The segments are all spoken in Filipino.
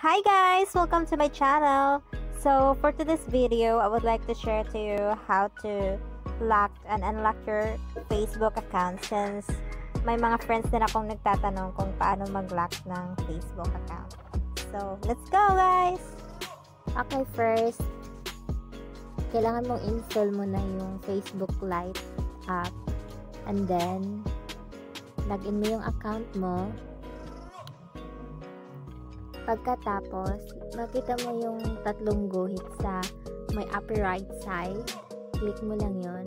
Hi guys! Welcome to my channel! So, for today's video, I would like to share to you how to lock and unlock your Facebook account since may mga friends din akong nagtatanong kung paano mag-lock ng Facebook account. So, let's go guys! Okay, first, kailangan mong install mo na yung Facebook Lite app. And then, login mo yung account mo. Pagkatapos, makita mo yung tatlong guhit sa may upper right side. Click mo lang yon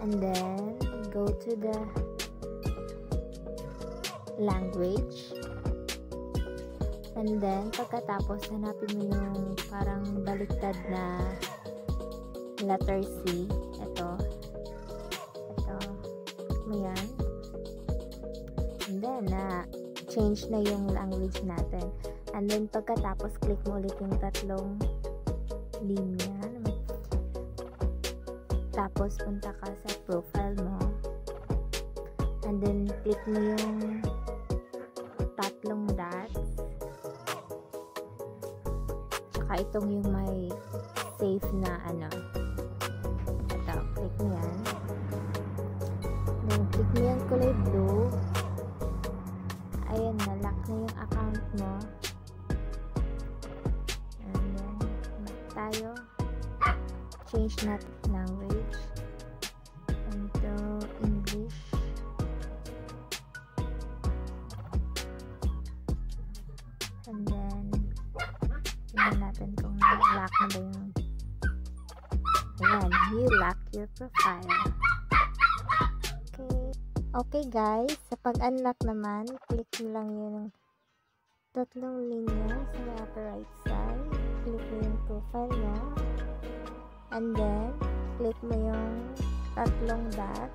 And then, go to the language. And then, pagkatapos, hanapin mo yung parang baliktad na letter C. Ito. Ito. Click mo yan. And then, na change na yung language natin. And then, pagkatapos, click mo ulit yung tatlong linya. Tapos, punta ka sa profile mo. And then, click mo yung tatlong dots. Tsaka itong yung may safe na ano. Ito, click mo yan. Then, click mo yung tayo. Change natin language. Into English. And then, tingnan natin kung lock na ba yung Ayan, you lock your profile. Okay. Okay guys, sa pag-unlock naman, click mo lang yung tatlong linya sa upper right side. Click mo yung profile mo. And then, click mo yung tatlong dot.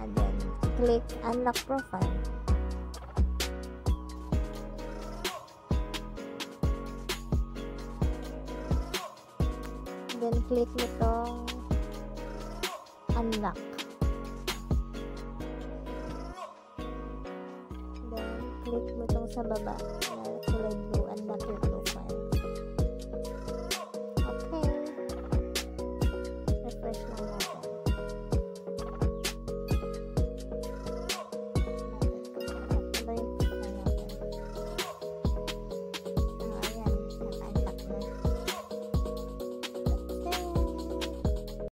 And then, click unlock profile. Then, click mo tong unlock. Then, click mo tong sa baba na